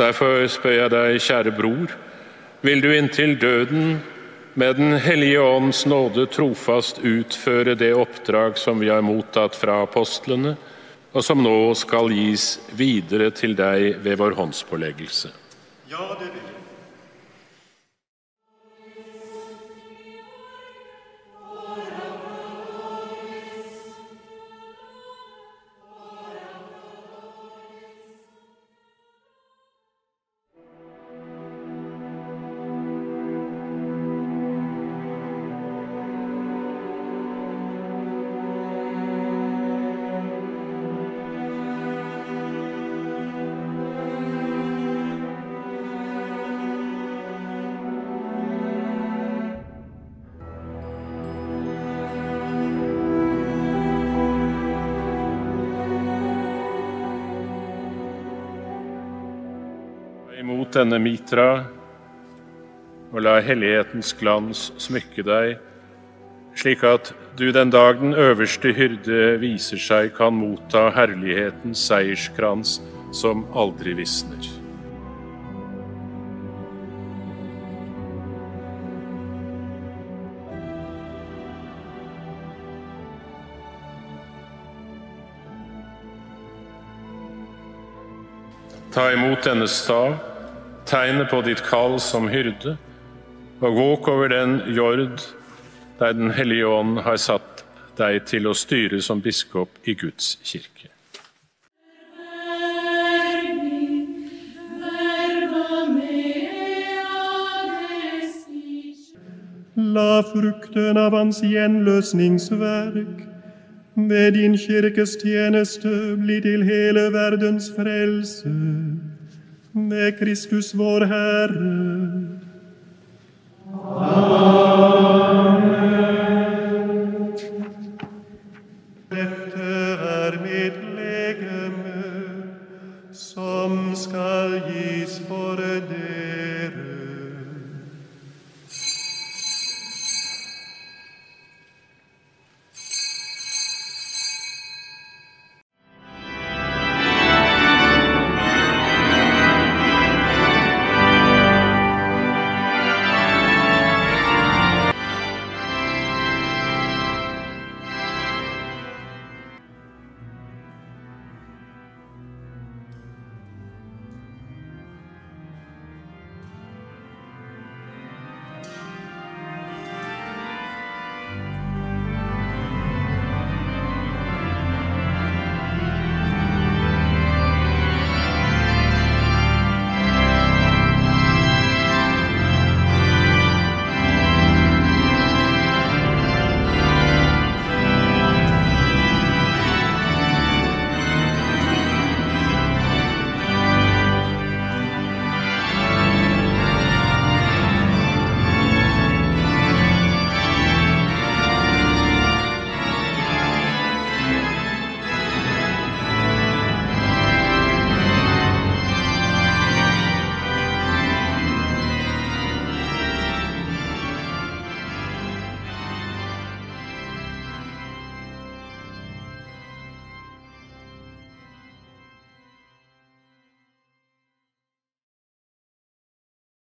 Derfor spør jeg deg, kjære bror, vil du inntil døden med Den hellige ånds nåde trofast utføre det oppdrag som vi har mottatt fra apostlene, og som nå skal gis videre til deg ved vår håndspåleggelse? Ja, det vil jeg. Imot denne mitra, og la hellighetens glans smykke deg, slik at du den dag den øverste hyrde viser seg, kan motta herlighetens seierskrans som aldri visner. Ta imot denne stav, tegnet på ditt kall som hyrde, og våk over den jord der Den hellige ånd har satt deg til å styre som biskop i Guds kirke. La frukten av hans gjenløsningsverk ved din kirkes tjeneste bli til hele verdens frelse med Kristus vår Herre. Amen. Dette er mitt legeme, som skal gis for deg.